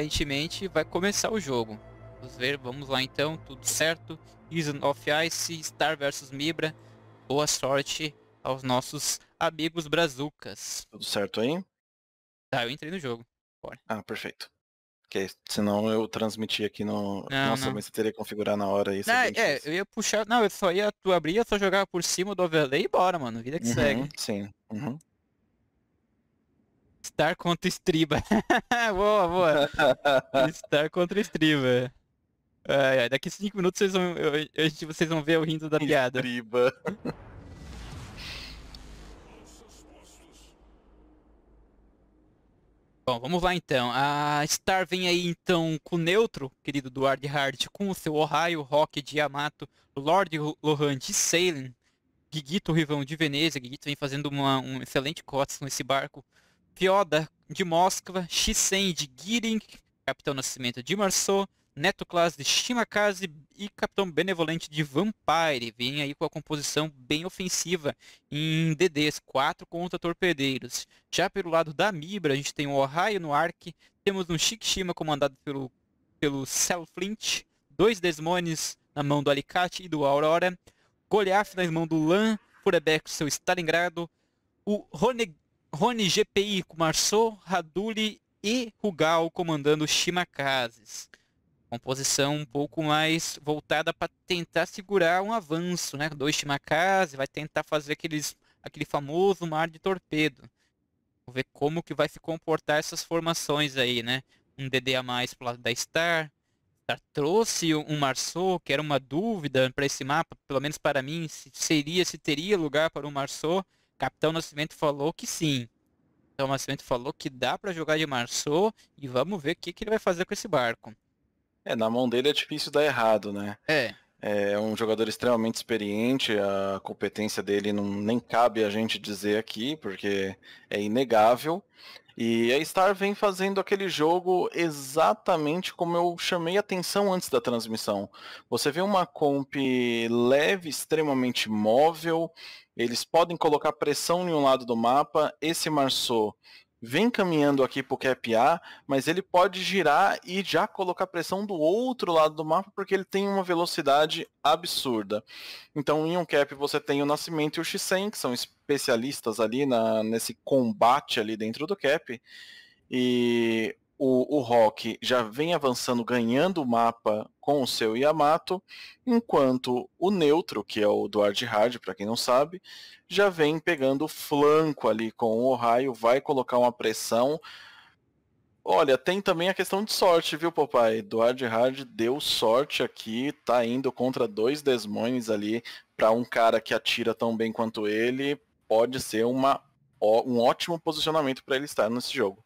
aparentemente vai começar o jogo. Vamos ver, vamos lá então, tudo certo. Season of Ice, Star vs Mibra. Boa sorte aos nossos amigos brazucas. Tudo certo aí? Tá, eu entrei no jogo. Bora. Ah, perfeito. Porque senão eu transmiti aqui no. Não, Nossa, não. mas você teria que configurar na hora isso. Não, é, bem é, difícil. eu ia puxar. Não, eu só ia. Tu abria, só jogava por cima do overlay e bora, mano. Vida que Uhum, segue. Sim. uhum. Star contra Striba. boa, boa. Star contra Striba. Ai, ai, daqui 5 minutos vocês vão, eu, eu- vocês vão ver eu rindo da piada. Triba. Bom, vamos lá então. A Star vem aí então com o neutro, querido Duarte Hard, com o seu Ohio, Rock de Yamato, Lord Lohan de Sailing, Gigito Rivão de Veneza, Gigito vem fazendo uma, um excelente cotas nesse barco, Fioda de Moskva, Shisen de Giring, Capitão Nascimento de Marceau, Neto Class de Shimakaze e Capitão Benevolente de Vampire. Vem aí com a composição bem ofensiva em DDs, 4 contra torpedeiros. Já pelo lado da Mibra, a gente tem o Ohio no Ark, temos um Shikishima comandado pelo, pelo Cell Flint, dois Desmones na mão do Alicate e do Aurora, Goliath nas mãos do Lan, Furebeck seu Stalingrado, o Rone, Rone GPI com Marceau, Raduli e Rugal comandando Shimakazes. Composição um pouco mais voltada para tentar segurar um avanço, né? Dois Shimakaze, vai tentar fazer aqueles, aquele famoso mar de torpedo. Vamos ver como que vai se comportar essas formações aí, né? Um DD a mais pro lado da Star. Star trouxe um Marceau, que era uma dúvida para esse mapa, pelo menos para mim, se seria, se teria lugar para um Marceau. Capitão Nascimento falou que sim. Capitão Nascimento falou que dá para jogar de Marceau e vamos ver o que, que ele vai fazer com esse barco. É, na mão dele é difícil dar errado, né? É, É um jogador extremamente experiente, a competência dele não nem cabe a gente dizer aqui, porque é inegável. E a Star vem fazendo aquele jogo exatamente como eu chamei atenção antes da transmissão. Você vê uma comp leve, extremamente móvel, eles podem colocar pressão em um lado do mapa, esse Marceau vem caminhando aqui pro cap A, mas ele pode girar e já colocar pressão do outro lado do mapa porque ele tem uma velocidade absurda. Então em um cap você tem o Nascimento e o Shisen, que são especialistas ali na, nesse combate ali dentro do cap. E o, o Rock já vem avançando, ganhando o mapa com o seu Yamato, enquanto o neutro, que é o Duarte Hard, para quem não sabe, já vem pegando flanco ali com o Ohio, vai colocar uma pressão. Olha, tem também a questão de sorte, viu, papai? Eduardo Hard deu sorte aqui, tá indo contra dois Desmones ali, para um cara que atira tão bem quanto ele, pode ser uma, um ótimo posicionamento para ele estar nesse jogo.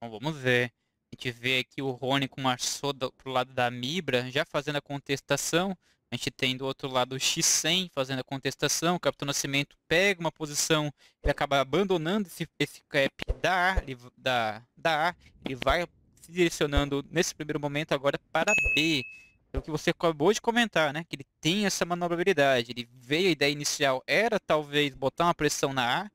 Bom, vamos ver. Gente vê aqui o Rony com Marceau do, pro lado da Mibra, já fazendo a contestação. A gente tem do outro lado o X100 fazendo a contestação. O Capitão Nascimento pega uma posição, ele acaba abandonando esse, esse cap da A, ele, da, da A, ele vai se direcionando nesse primeiro momento agora para B. É o que você acabou de comentar, né? Que ele tem essa manobrabilidade. Ele veio, a ideia inicial era talvez botar uma pressão na A,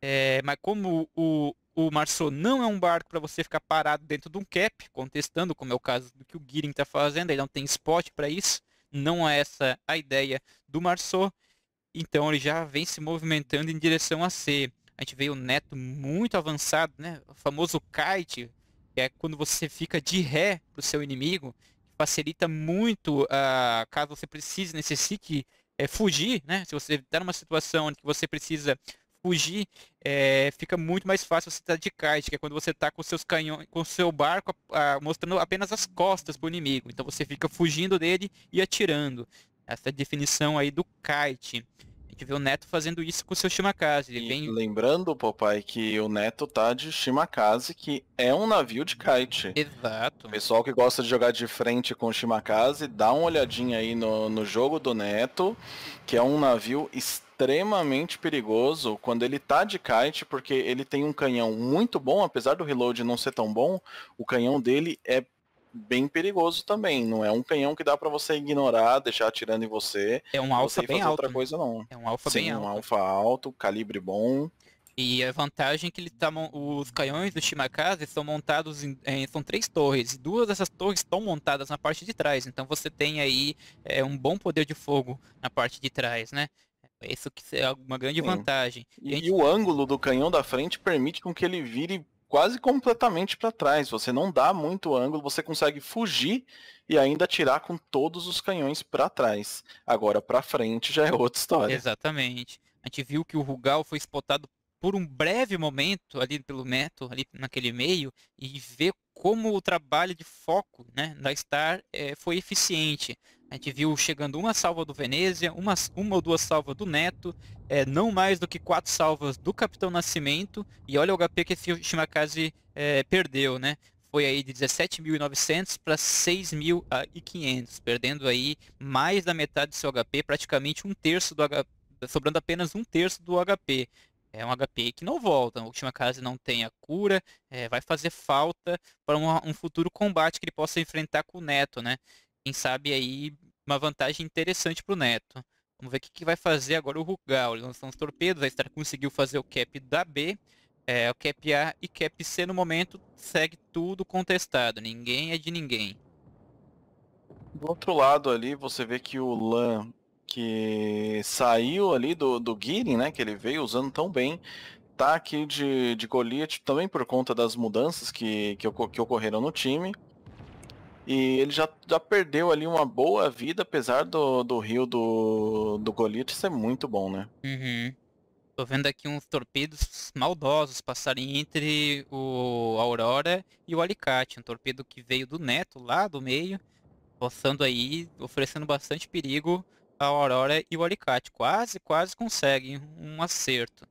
é, mas como o, o Marceau não é um barco para você ficar parado dentro de um cap, contestando, como é o caso do que o Giring está fazendo, ele não tem spot para isso, não é essa a ideia do Marceau, então ele já vem se movimentando em direção a C. A gente vê o Neto muito avançado, né? O famoso kite, que é quando você fica de ré para o seu inimigo, facilita muito, ah, caso você precise, necessite eh, fugir, né? Se você está numa situação onde você precisa fugir, é, fica muito mais fácil você estar de kite, que é quando você está com seus canhões, com seu barco ah, mostrando apenas as costas para o inimigo. Então você fica fugindo dele e atirando. Essa é a definição aí do kite. A gente vê o Neto fazendo isso com o seu Shimakaze. Ele vem lembrando, papai, que o Neto tá de Shimakaze, que é um navio de kite. exato. O pessoal que gosta de jogar de frente com o Shimakaze, dá uma olhadinha aí no, no jogo do Neto, que é um navio extremamente perigoso quando ele tá de kite, porque ele tem um canhão muito bom, apesar do reload não ser tão bom, o canhão dele é bem perigoso também. Não é um canhão que dá pra você ignorar, deixar atirando em você. É um alfa bem alto. outra né? coisa não. É um alfa Sim, bem um alto. alfa alto, calibre bom. E a vantagem é que ele tá, os canhões do Shimakaze são montados em, em, são três torres, e duas dessas torres estão montadas na parte de trás, então você tem aí é, um bom poder de fogo na parte de trás, né? Isso que é uma grande Sim. vantagem. E, gente... e, o ângulo do canhão da frente permite com que ele vire quase completamente para trás. Você não dá muito ângulo, você consegue fugir e ainda atirar com todos os canhões para trás. Agora para frente já é outra história. Exatamente. A gente viu que o Rugal foi spotado por um breve momento ali pelo Neto, ali naquele meio, e ver como o trabalho de foco né, da Star é, foi eficiente. A gente viu chegando uma salva do Venezia, uma, uma ou duas salvas do Neto, é, não mais do que quatro salvas do Capitão Nascimento, e olha o HP que esse Shimakaze é, perdeu, né? Foi aí de 17.900 para 6.500, perdendo aí mais da metade do seu HP, praticamente um terço do HP, sobrando apenas um terço do HP. É um HP que não volta. O Shimakaze não tem a cura, é, vai fazer falta para um, um futuro combate que ele possa enfrentar com o Neto, né? quem sabe aí uma vantagem interessante para o Neto. Vamos ver o que, que, vai fazer agora o Rugal. Ele lançou os torpedos, a Star conseguiu fazer o cap da B. É, o cap A e cap C no momento segue tudo contestado. Ninguém é de ninguém. Do outro lado ali, você vê que o Lan, que saiu ali do, do Girin, né, que ele veio usando tão bem, tá aqui de, de Goliath também por conta das mudanças que, que, que ocorreram no time. E ele já, já perdeu ali uma boa vida, apesar do, do rio do, do Goliath ser muito bom, né? Uhum. Tô vendo aqui uns torpedos maldosos passarem entre o Aurora e o Alicate. Um torpedo que veio do Neto, lá do meio, possando aí, oferecendo bastante perigo ao Aurora e o Alicate. Quase, quase conseguem um acerto.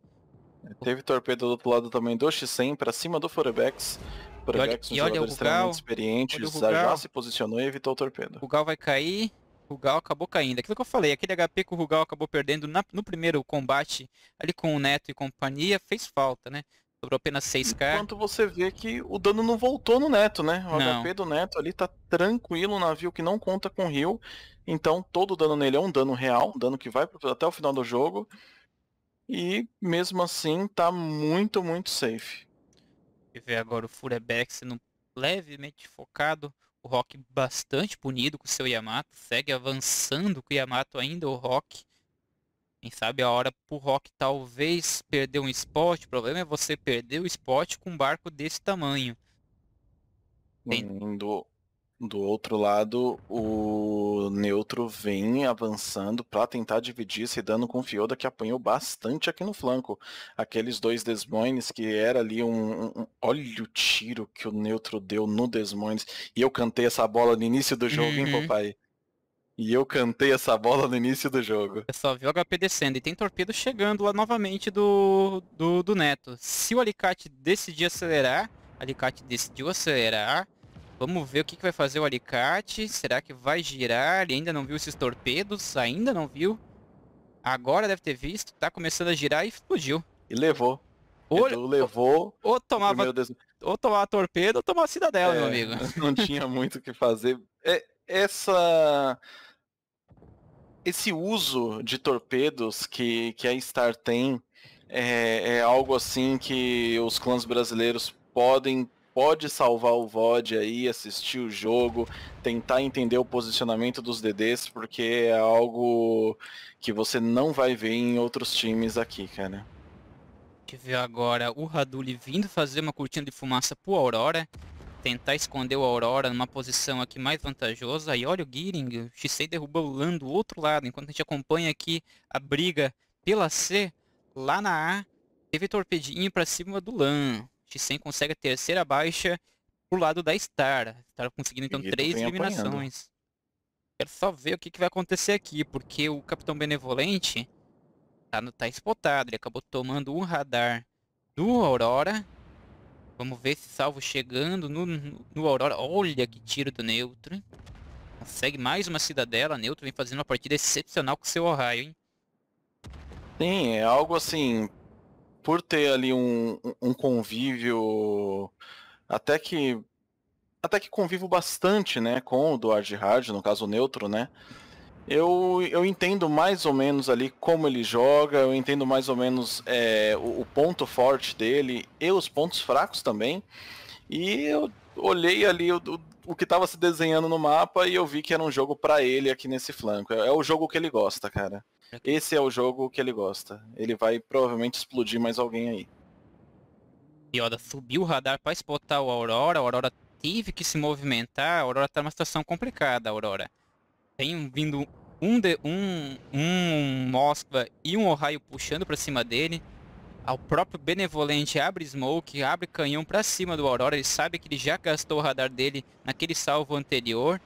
Teve torpedo do outro lado também do X100 para cima do Forebex. Por e olha, e olha o Rugal, experiente, já se posicionou e evitou o torpedo. O Rugal vai cair, o Rugal acabou caindo. Aquilo que eu falei, aquele HP que o Rugal acabou perdendo na, no primeiro combate ali com o Neto e companhia, fez falta, né? Sobrou apenas 6k. Enquanto você vê que o dano não voltou no Neto, né? O não. HP do Neto ali tá tranquilo, um navio que não conta com Rio. Então todo o dano nele é um dano real, um dano que vai até o final do jogo. E mesmo assim tá muito, muito safe ver agora o Furebeck sendo levemente focado. O Rock bastante punido com o seu Yamato. Segue avançando com o Yamato ainda, o Rock. Quem sabe a hora pro Rock talvez perder um spot. O problema é você perder o spot com um barco desse tamanho. Tem... Do, do outro lado, o neutro vem avançando para tentar dividir esse dano com o Fioda, que apanhou bastante aqui no flanco. Aqueles dois Desmoines, que era ali um, um, Olha o tiro que o neutro deu no Desmoines. E eu cantei essa bola no início do jogo, uhum. hein, papai? E eu cantei essa bola no início do jogo. É só viu o HP descendo. E tem torpedo chegando lá novamente do, do, do Neto. Se o Alicate decidir acelerar, Alicate decidiu acelerar, Vamos ver o que, que vai fazer o alicate. Será que vai girar? Ele ainda não viu esses torpedos? Ainda não viu. Agora deve ter visto. Tá começando a girar e explodiu. E levou. Ou, levou. Ou, ou tomava, ou tomava torpedo ou tomava cidadela, é, meu amigo. Não tinha muito o que fazer. É, essa esse uso de torpedos que, que a Star tem é, é, algo assim que os clãs brasileiros podem pode salvar o VOD aí, assistir o jogo, tentar entender o posicionamento dos DDs, porque é algo que você não vai ver em outros times aqui, cara. Que ver agora o Raduli vindo fazer uma cortina de fumaça pro Aurora. Tentar esconder o Aurora numa posição aqui mais vantajosa. Aí olha o Gearing, o Xei derrubou o Lan do outro lado. Enquanto a gente acompanha aqui a briga pela C, lá na A, teve torpedinho pra cima do Lan. X100 consegue a terceira baixa pro lado da Star. Star conseguindo então três eliminações. Apanhando. Quero só ver o que, que, vai acontecer aqui, porque o Capitão Benevolente tá, no, tá spotado. Ele acabou tomando um radar do Aurora. Vamos ver se salvo chegando no, no Aurora. Olha que tiro do Neutro. Consegue mais uma cidadela. Neutro vem fazendo uma partida excepcional com seu Ohio, hein? Sim, é algo assim por ter ali um, um convívio até que até que convivo bastante, né, com o Duarte Hard, no caso o neutro, né? Eu, eu entendo mais ou menos ali como ele joga, eu entendo mais ou menos é, o, o, ponto forte dele e os pontos fracos também. E eu olhei ali o, o, que estava se desenhando no mapa e eu vi que era um jogo para ele aqui nesse flanco. É, é, o jogo que ele gosta, cara. Esse é o jogo que ele gosta. Ele vai provavelmente explodir mais alguém aí. Yoda subiu o radar para spotar o Aurora, a Aurora teve que se movimentar, a Aurora tá numa situação complicada, Aurora tem vindo um, de, um, um Moskva e um Ohio puxando para cima dele. O próprio Benevolente abre smoke, abre canhão para cima do Aurora. Ele sabe que ele já gastou o radar dele naquele salvo anterior.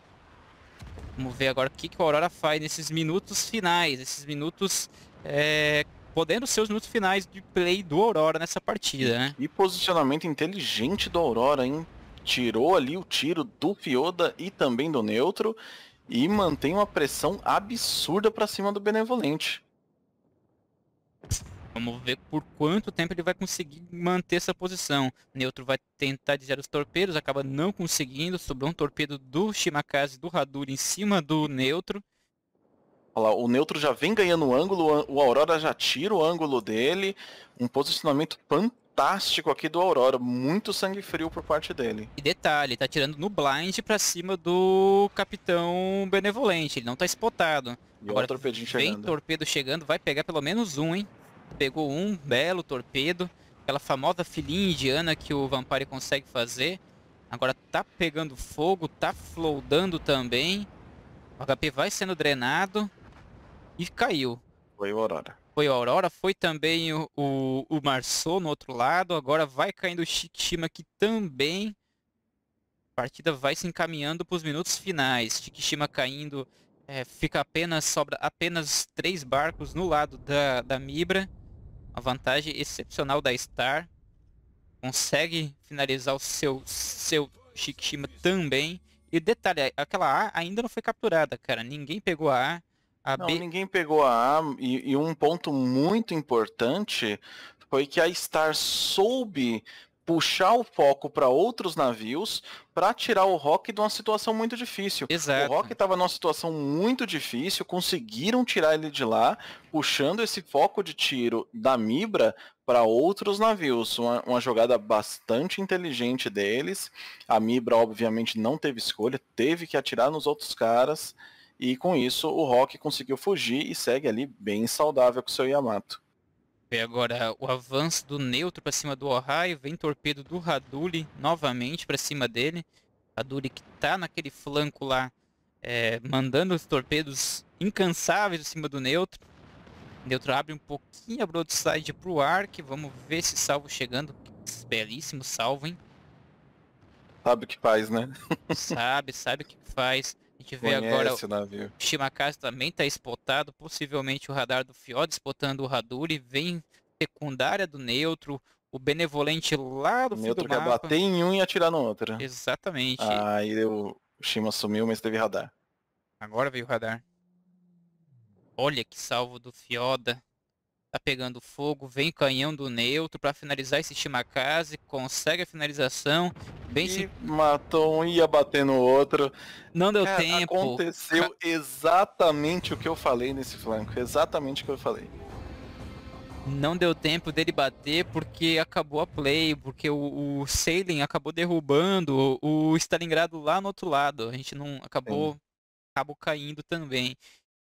Vamos ver agora o que, que o Aurora faz nesses minutos finais. Esses minutos é, podendo ser os minutos finais de play do Aurora nessa partida, né? E posicionamento inteligente do Aurora, hein? Tirou ali o tiro do Fioda e também do Neutro e mantém uma pressão absurda para cima do Benevolente. Vamos ver por quanto tempo ele vai conseguir manter essa posição. Neutro vai tentar desviar os torpedos, acaba não conseguindo. Sobrou um torpedo do Shimakaze do Haduri em cima do Neutro. Olha lá, o Neutro já vem ganhando ângulo, o Aurora já tira o ângulo dele. Um posicionamento fantástico fantástico aqui do Aurora, muito sangue frio por parte dele. E detalhe, tá tirando no blind pra cima do Capitão Benevolente, ele não tá spotado. E Agora, torpedinho vem chegando. torpedo chegando, vai pegar pelo menos um, hein? Pegou um, belo torpedo. Aquela famosa filhinha indiana que o Vampire consegue fazer. Agora tá pegando fogo, tá flowdando também. O HP vai sendo drenado. E caiu. Foi o Aurora foi o Aurora, foi também o, o, o Marceau no outro lado, agora vai caindo o Shikishima aqui também. A partida vai se encaminhando para os minutos finais. Shikishima caindo, é, fica apenas, sobra apenas três barcos no lado da, da Mibra. A vantagem excepcional da Star. Consegue finalizar o seu, seu Shikishima também. E detalhe, aquela A ainda não foi capturada, cara. Ninguém pegou a A. A não, B... ninguém pegou a A e, e, um ponto muito importante foi que a Star soube puxar o foco para outros navios para tirar o Rock de uma situação muito difícil. Exato. O Rock estava numa situação muito difícil, conseguiram tirar ele de lá, puxando esse foco de tiro da Mibra para outros navios. Uma, uma, jogada bastante inteligente deles. A Mibra, obviamente, não teve escolha, teve que atirar nos outros caras. E com isso o Rock conseguiu fugir e segue ali bem saudável com o seu Yamato. E agora o avanço do neutro para cima do Ohio, vem torpedo do Raduli novamente para cima dele. Raduli que tá naquele flanco lá, é, mandando os torpedos incansáveis em cima do neutro. O neutro abre um pouquinho a broadside pro Ark, vamos ver esse salvo chegando. Belíssimo salvo, hein? Sabe o que faz, né? sabe, sabe o que faz. Gente vê agora o Shimakaze também está spotado, possivelmente o radar do Fiod spotando o Haduri, vem secundária do neutro, o benevolente lá do o neutro quer mapa. bater em um e atirar no outro. Exatamente. Aí o Shima sumiu, mas teve radar. Agora veio o radar. Olha que salvo do Fioda. Tá pegando fogo, vem canhão do neutro para finalizar esse Shimakaze, consegue a finalização. Bem e se... matou um, ia bater no outro. Não deu Cara, tempo. Aconteceu exatamente o que eu falei nesse flanco, exatamente o que eu falei. Não deu tempo dele bater porque acabou a play, porque o, o Sailing acabou derrubando o Stalingrado lá no outro lado. A gente não acabou, acabou caindo também.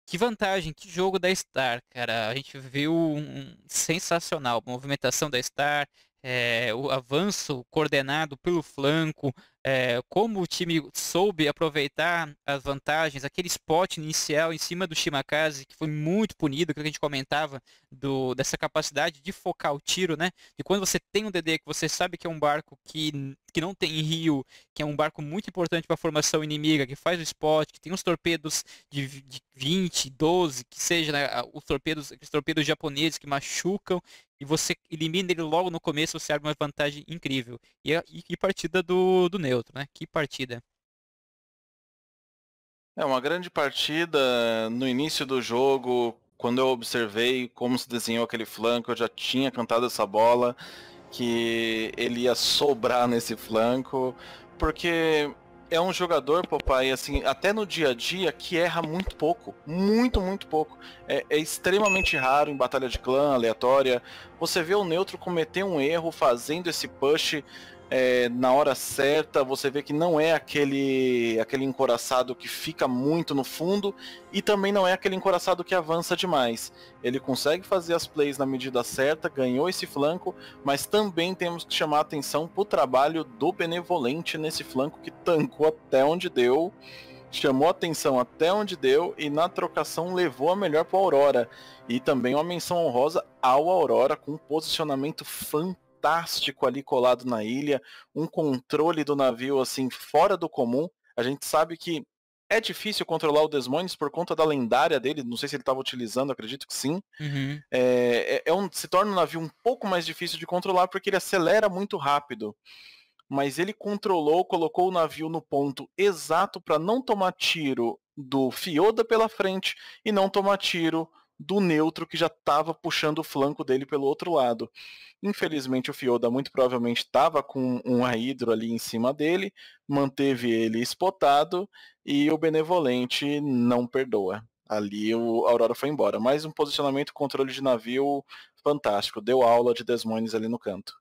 Que vantagem, que jogo da Star, cara. A gente viu um sensacional. movimentação da Star, é, o avanço coordenado pelo flanco, é, como o time soube aproveitar as vantagens, aquele spot inicial em cima do Shimakaze, que foi muito punido, que a gente comentava, do, dessa capacidade de focar o tiro, né? E quando você tem um DD que você sabe que é um barco que, que não tem rio, que é um barco muito importante para a formação inimiga, que faz o spot, que tem uns torpedos de, de 20, 12, que seja né, os torpedos, aqueles torpedos japoneses que machucam, e você elimina ele logo no começo, você abre uma vantagem incrível. E, e, e partida do, do neutro, né? Que partida. É uma grande partida no início do jogo, quando eu observei como se desenhou aquele flanco, eu já tinha cantado essa bola que ele ia sobrar nesse flanco, porque é um jogador, papai, assim, até no dia a dia, que erra muito pouco. Muito, muito pouco. É, é, extremamente raro em batalha de clã, aleatória. Você vê o neutro cometer um erro fazendo esse push é, na hora certa, você vê que não é aquele aquele encoraçado que fica muito no fundo e também não é aquele encoraçado que avança demais. Ele consegue fazer as plays na medida certa, ganhou esse flanco, mas também temos que chamar atenção para o trabalho do Benevolente nesse flanco que tancou até onde deu, chamou atenção até onde deu e na trocação levou a melhor para Aurora. E também uma menção honrosa ao Aurora com um posicionamento fantástico fantástico ali colado na ilha, um controle do navio assim fora do comum. A gente sabe que é difícil controlar o Desmoines por conta da lendária dele, não sei se ele estava utilizando, acredito que sim. Uhum. É, é, é, um, se torna um navio um pouco mais difícil de controlar porque ele acelera muito rápido. Mas ele controlou, colocou o navio no ponto exato para não tomar tiro do Fioda pela frente e não tomar tiro do neutro que já estava puxando o flanco dele pelo outro lado. Infelizmente o Fioda muito provavelmente estava com um Hydro ali em cima dele, manteve ele spotado e o Benevolente não perdoa. Ali o Aurora foi embora. Mais um posicionamento controle de navio fantástico. Deu aula de Desmones ali no canto.